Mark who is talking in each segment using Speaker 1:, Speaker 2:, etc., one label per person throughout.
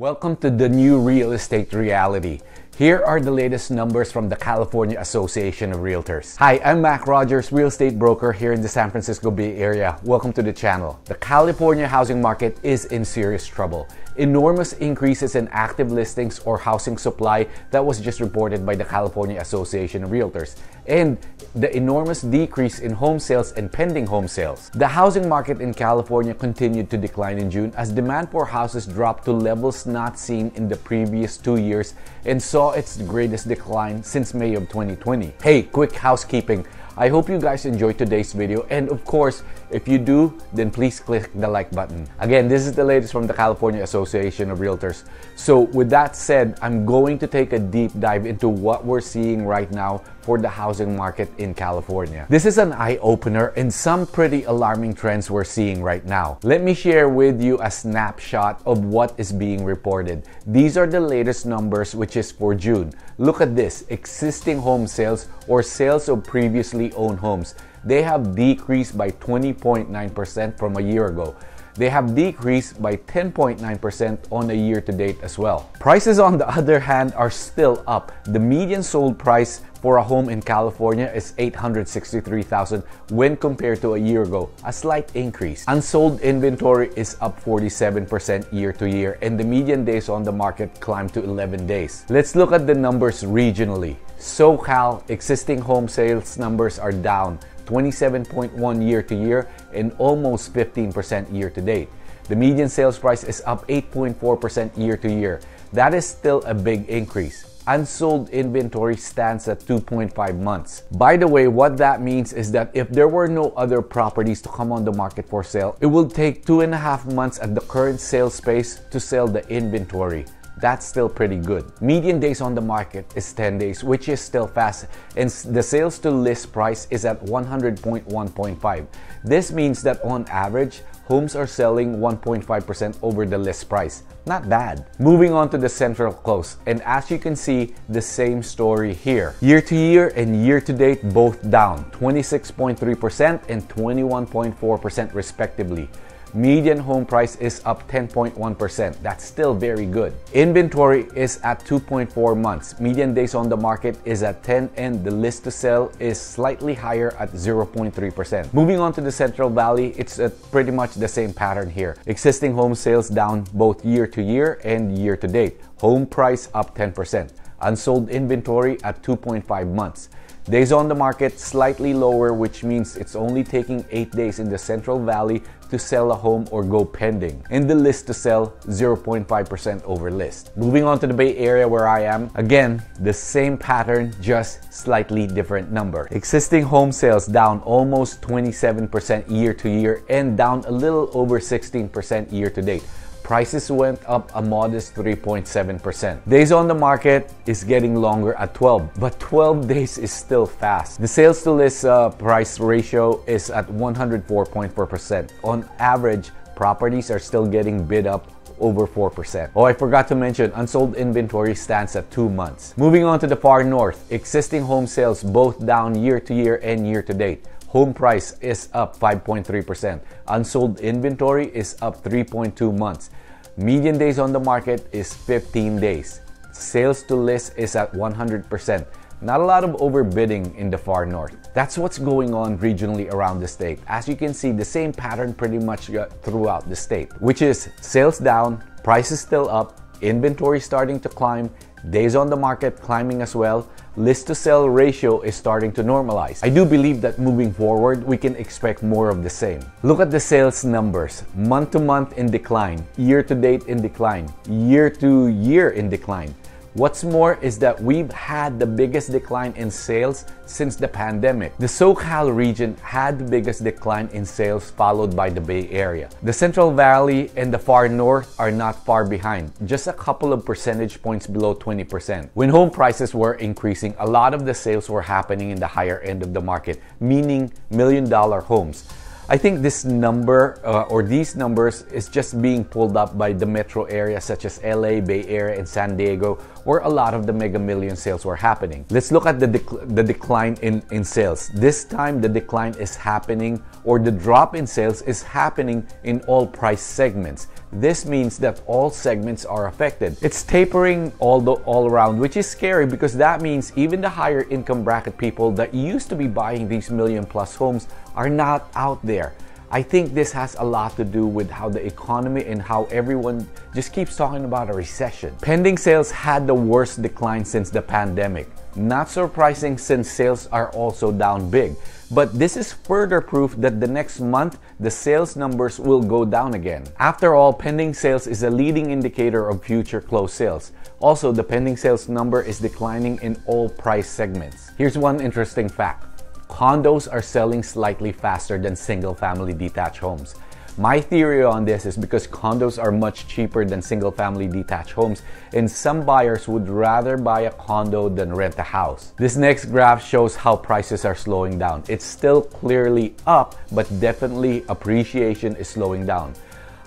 Speaker 1: Welcome to the new real estate reality. Here are the latest numbers from the California Association of Realtors. Hi, I'm Mac Rogers, real estate broker here in the San Francisco Bay Area. Welcome to the channel. The California housing market is in serious trouble. Enormous increases in active listings or housing supply that was just reported by the California Association of Realtors, and the enormous decrease in home sales and pending home sales. The housing market in California continued to decline in June as demand for houses dropped to levels not seen in the previous two years and saw its greatest decline since May of 2020. Hey, quick housekeeping. I hope you guys enjoyed today's video and of course, if you do, then please click the like button. Again, this is the latest from the California Association of Realtors. So with that said, I'm going to take a deep dive into what we're seeing right now for the housing market in California. This is an eye-opener and some pretty alarming trends we're seeing right now. Let me share with you a snapshot of what is being reported. These are the latest numbers which is for June. Look at this, existing home sales or sales of previously owned homes. They have decreased by 20.9% from a year ago. They have decreased by 10.9% on a year to date as well. Prices on the other hand are still up. The median sold price for a home in California is 863,000 when compared to a year ago, a slight increase. Unsold inventory is up 47% year to year and the median days on the market climbed to 11 days. Let's look at the numbers regionally. SoCal existing home sales numbers are down 27.1 year to year and almost 15% year to date. The median sales price is up 8.4% year to year. That is still a big increase unsold inventory stands at 2.5 months. By the way, what that means is that if there were no other properties to come on the market for sale, it will take two and a half months at the current sales pace to sell the inventory. That's still pretty good. Median days on the market is 10 days, which is still fast, and the sales to list price is at 100.1.5. This means that on average, homes are selling 1.5% over the list price. Not bad. Moving on to the Central Coast, and as you can see, the same story here. Year to year and year to date both down, 26.3% and 21.4% respectively. Median home price is up 10.1%. That's still very good. Inventory is at 2.4 months. Median days on the market is at 10 and the list to sell is slightly higher at 0.3%. Moving on to the Central Valley, it's uh, pretty much the same pattern here. Existing home sales down both year to year and year to date. Home price up 10%. Unsold inventory at 2.5 months. Days on the market slightly lower, which means it's only taking 8 days in the Central Valley to sell a home or go pending. In the list to sell, 0.5% over list. Moving on to the Bay Area where I am, again, the same pattern, just slightly different number. Existing home sales down almost 27% year to year and down a little over 16% year to date prices went up a modest 3.7%. Days on the market is getting longer at 12, but 12 days is still fast. The sales to list uh, price ratio is at 104.4%. On average, properties are still getting bid up over 4%. Oh, I forgot to mention, unsold inventory stands at 2 months. Moving on to the far north, existing home sales both down year to year and year to date. Home price is up 5.3%. Unsold inventory is up 3.2 months. Median days on the market is 15 days. Sales to list is at 100%. Not a lot of overbidding in the far north. That's what's going on regionally around the state. As you can see, the same pattern pretty much uh, throughout the state, which is sales down, prices still up, inventory starting to climb, days on the market climbing as well, list to sell ratio is starting to normalize. I do believe that moving forward, we can expect more of the same. Look at the sales numbers. Month to month in decline, year to date in decline, year to year in decline. What's more is that we've had the biggest decline in sales since the pandemic. The SoCal region had the biggest decline in sales followed by the Bay Area. The Central Valley and the far north are not far behind, just a couple of percentage points below 20%. When home prices were increasing, a lot of the sales were happening in the higher end of the market, meaning million dollar homes. I think this number uh, or these numbers is just being pulled up by the metro area such as LA, Bay Area, and San Diego, where a lot of the mega million sales were happening. Let's look at the, dec the decline in, in sales. This time, the decline is happening or the drop in sales is happening in all price segments. This means that all segments are affected. It's tapering all the all around, which is scary because that means even the higher income bracket people that used to be buying these million plus homes are not out there. I think this has a lot to do with how the economy and how everyone just keeps talking about a recession. Pending sales had the worst decline since the pandemic. Not surprising since sales are also down big. But this is further proof that the next month, the sales numbers will go down again. After all, pending sales is a leading indicator of future closed sales. Also, the pending sales number is declining in all price segments. Here's one interesting fact. Condos are selling slightly faster than single family detached homes. My theory on this is because condos are much cheaper than single family detached homes, and some buyers would rather buy a condo than rent a house. This next graph shows how prices are slowing down. It's still clearly up, but definitely appreciation is slowing down.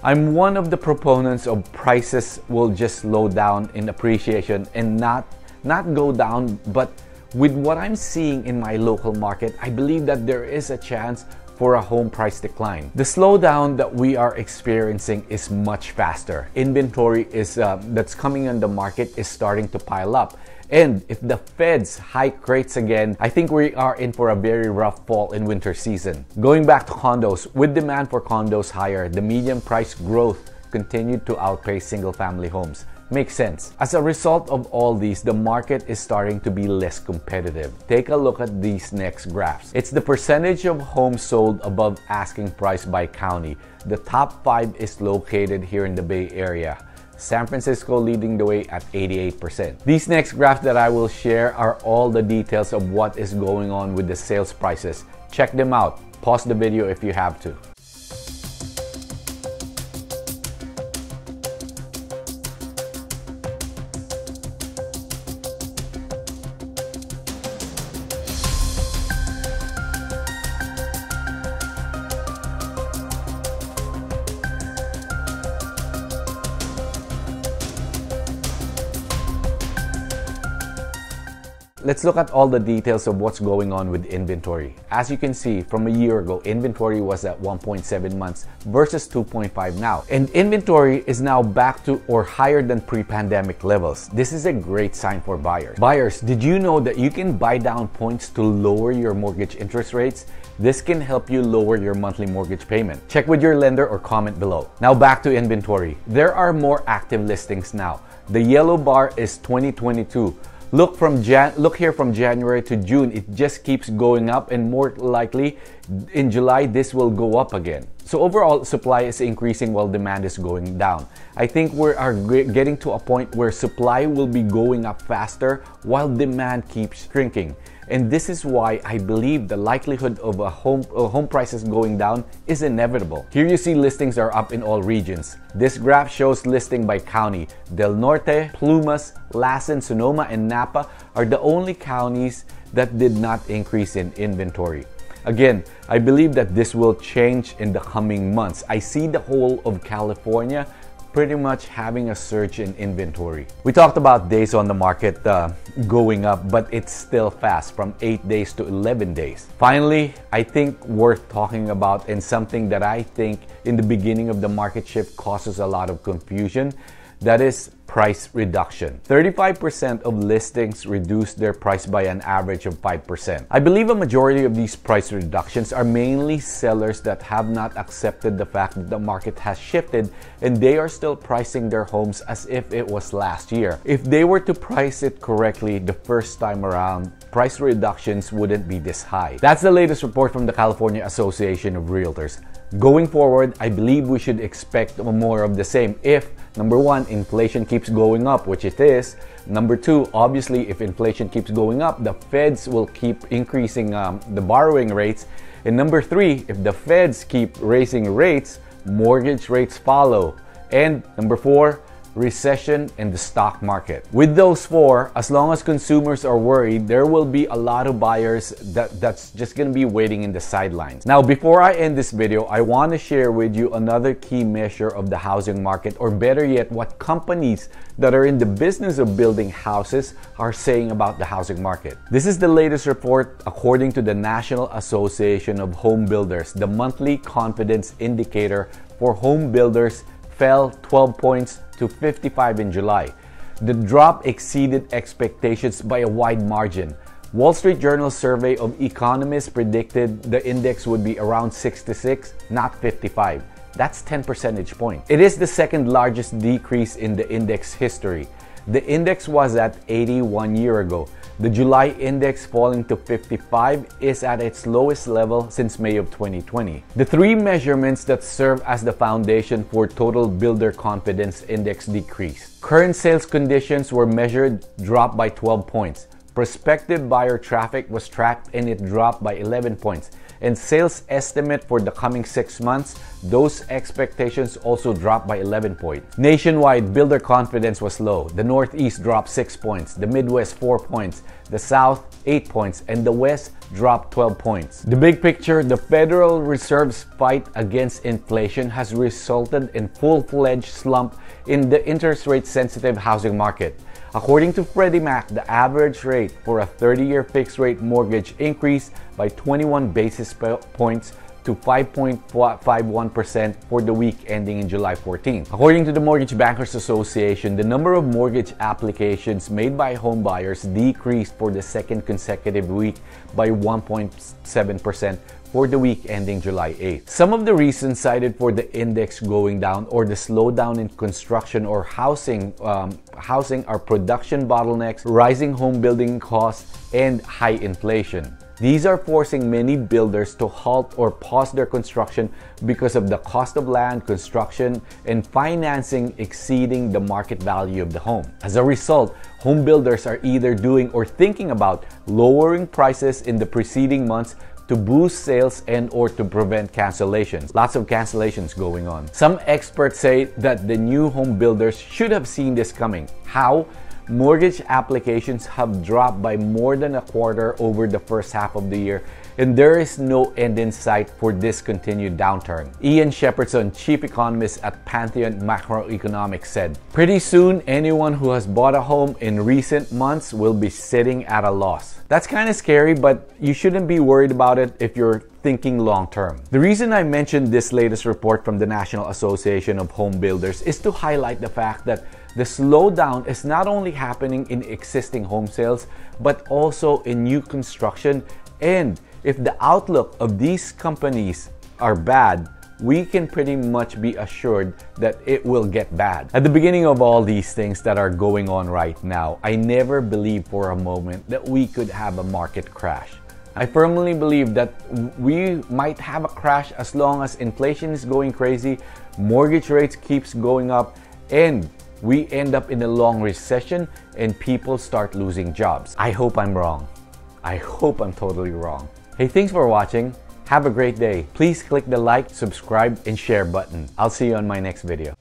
Speaker 1: I'm one of the proponents of prices will just slow down in appreciation and not not go down, but with what I'm seeing in my local market, I believe that there is a chance for a home price decline. The slowdown that we are experiencing is much faster. Inventory is uh, that's coming on the market is starting to pile up. And if the feds hike rates again, I think we are in for a very rough fall and winter season. Going back to condos, with demand for condos higher, the median price growth continued to outpace single family homes. Makes sense. As a result of all these, the market is starting to be less competitive. Take a look at these next graphs. It's the percentage of homes sold above asking price by county. The top five is located here in the Bay Area. San Francisco leading the way at 88%. These next graphs that I will share are all the details of what is going on with the sales prices. Check them out. Pause the video if you have to. Let's look at all the details of what's going on with inventory. As you can see, from a year ago, inventory was at 1.7 months versus 2.5 now. And inventory is now back to or higher than pre-pandemic levels. This is a great sign for buyers. Buyers, did you know that you can buy down points to lower your mortgage interest rates? This can help you lower your monthly mortgage payment. Check with your lender or comment below. Now back to inventory. There are more active listings now. The yellow bar is 2022 Look from Jan look here from January to June, it just keeps going up and more likely in July this will go up again. So overall supply is increasing while demand is going down. I think we are getting to a point where supply will be going up faster while demand keeps shrinking. And this is why I believe the likelihood of a home, home prices going down is inevitable. Here you see listings are up in all regions. This graph shows listing by county. Del Norte, Plumas, Lassen, Sonoma, and Napa are the only counties that did not increase in inventory. Again, I believe that this will change in the coming months. I see the whole of California pretty much having a surge in inventory. We talked about days on the market uh, going up, but it's still fast from 8 days to 11 days. Finally, I think worth talking about and something that I think in the beginning of the market shift causes a lot of confusion that is price reduction. 35% of listings reduced their price by an average of 5%. I believe a majority of these price reductions are mainly sellers that have not accepted the fact that the market has shifted and they are still pricing their homes as if it was last year. If they were to price it correctly the first time around, price reductions wouldn't be this high. That's the latest report from the California Association of Realtors. Going forward, I believe we should expect more of the same if number one, inflation keeps going up, which it is. Number two, obviously, if inflation keeps going up, the feds will keep increasing um, the borrowing rates. And number three, if the feds keep raising rates, mortgage rates follow. And number four, recession, and the stock market. With those four, as long as consumers are worried, there will be a lot of buyers that, that's just gonna be waiting in the sidelines. Now, before I end this video, I wanna share with you another key measure of the housing market, or better yet, what companies that are in the business of building houses are saying about the housing market. This is the latest report according to the National Association of Home Builders, the monthly confidence indicator for home builders fell 12 points to 55 in July. The drop exceeded expectations by a wide margin. Wall Street Journal's survey of economists predicted the index would be around 66, not 55. That's 10 percentage points. It is the second largest decrease in the index history. The index was at 81 year ago. The July index falling to 55 is at its lowest level since May of 2020. The three measurements that serve as the foundation for total builder confidence index decreased. Current sales conditions were measured, dropped by 12 points. Prospective buyer traffic was tracked and it dropped by 11 points. And sales estimate for the coming six months, those expectations also dropped by 11 points. Nationwide, builder confidence was low. The Northeast dropped 6 points, the Midwest 4 points, the South 8 points, and the West dropped 12 points. The big picture, the Federal Reserve's fight against inflation has resulted in full-fledged slump in the interest rate sensitive housing market. According to Freddie Mac, the average rate for a 30-year fixed rate mortgage increased by 21 basis points to 5.51% for the week ending in July 14. According to the Mortgage Bankers Association, the number of mortgage applications made by home buyers decreased for the second consecutive week by 1.7% for the week ending July 8. Some of the reasons cited for the index going down or the slowdown in construction or housing um, housing are production bottlenecks, rising home building costs, and high inflation. These are forcing many builders to halt or pause their construction because of the cost of land, construction, and financing exceeding the market value of the home. As a result, home builders are either doing or thinking about lowering prices in the preceding months to boost sales and or to prevent cancellations. Lots of cancellations going on. Some experts say that the new home builders should have seen this coming. How? Mortgage applications have dropped by more than a quarter over the first half of the year, and there is no end in sight for this continued downturn. Ian Shepherdson, chief economist at Pantheon Macroeconomics, said, Pretty soon, anyone who has bought a home in recent months will be sitting at a loss. That's kind of scary, but you shouldn't be worried about it if you're thinking long term. The reason I mentioned this latest report from the National Association of Home Builders is to highlight the fact that the slowdown is not only happening in existing home sales, but also in new construction. And if the outlook of these companies are bad, we can pretty much be assured that it will get bad. At the beginning of all these things that are going on right now, I never believed for a moment that we could have a market crash. I firmly believe that we might have a crash as long as inflation is going crazy, mortgage rates keeps going up, and we end up in a long recession and people start losing jobs. I hope I'm wrong. I hope I'm totally wrong. Hey, thanks for watching. Have a great day. Please click the like, subscribe, and share button. I'll see you on my next video.